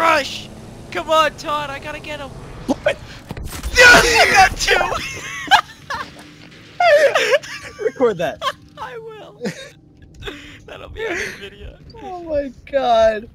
Rush! Come on, Todd, I gotta get him. What? Yes, I got two! Record that. I will. That'll be a the video. Oh my god.